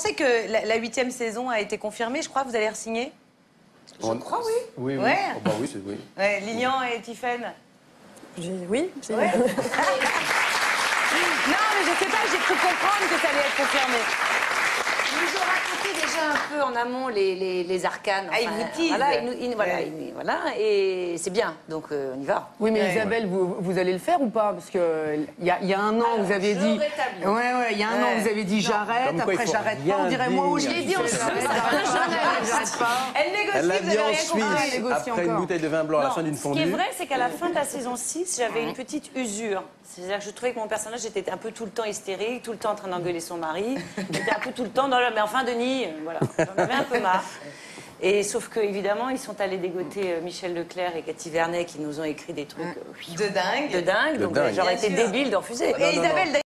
pensez que la huitième saison a été confirmée Je crois que vous allez re-signer? Je crois, oui. Oui, oui. Ouais. Oh, bah oui, c'est oui. ouais, Lilian et Tiffaine J'ai- Oui, j'ai- Ouais. Non, mais je sais pas, j'ai cru comprendre que ça allait être confirmé. Nous raconté un peu en amont les, les, les arcanes. Ah, il vous tease. Voilà, il nous- il- voilà, Ouais. il- voilà, et c'est bien. Donc euh, on y va. Oui, mais Ouais. Isabelle, vous, vous allez le faire ou pas? Parce que il y, a- il y a un an, vous avez je dit. Ouais, ouais, il y a un an, vous avez dit j'arrête, après j'arrête pas. On dirait moi où je l'ai dit, on Elle négocie, Elle l'a vous mis avez en rien Suisse après une bouteille de vin blanc à la fin d'une Ce qui est fondue. vrai, c'est qu'à la fin de la saison 6, j'avais une petite usure. C'est-à-dire que je trouvais que mon personnage était un peu tout le temps hystérique, tout le temps en train d'engueuler son mari. J'étais un peu tout le temps dans le... Mais enfin, Denis, euh, voilà, j'en avais un peu marre. Et sauf que évidemment, ils sont allés dégoter euh, Michel Leclerc et Cathy Vernet qui nous ont écrit des trucs euh, De dingue. de dingue. De donc j'aurais été débile de refuser. Non, Et non, Isabelle,